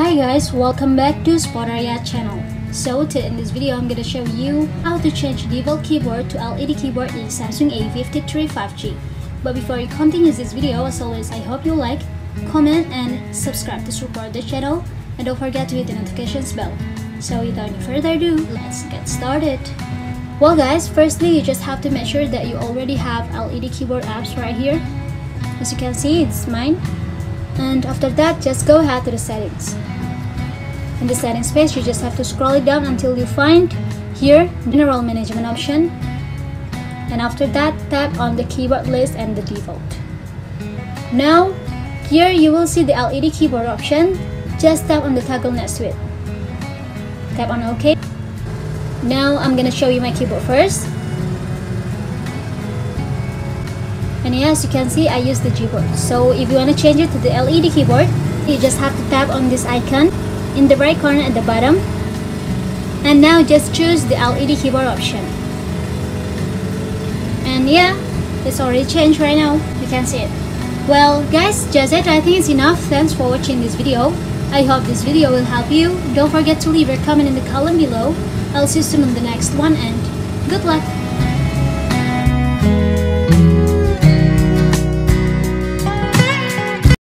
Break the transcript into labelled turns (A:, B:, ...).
A: Hi guys, welcome back to Spotarya channel. So today in this video I'm gonna show you how to change default keyboard to LED keyboard in Samsung A53 5G. But before we continue this video, as always, I hope you like, comment and subscribe to support the channel and don't forget to hit the notifications bell. So without any further ado, let's get started. Well guys, firstly you just have to make sure that you already have LED keyboard apps right here. As you can see, it's mine and after that just go ahead to the settings. In the settings page you just have to scroll it down until you find here general management option. And after that tap on the keyboard list and the default. Now here you will see the LED keyboard option. Just tap on the toggle next to it. Tap on OK. Now I'm gonna show you my keyboard first and yeah, as you can see I use the Gboard so if you want to change it to the LED keyboard you just have to tap on this icon in the right corner at the bottom. And now just choose the LED keyboard option. And yeah it's already changed right now. You can see it. Well guys just it I think it's enough. Thanks for watching this video. I hope this video will help you. Don't forget to leave your comment in the column below. I'll see you soon on the next one and good luck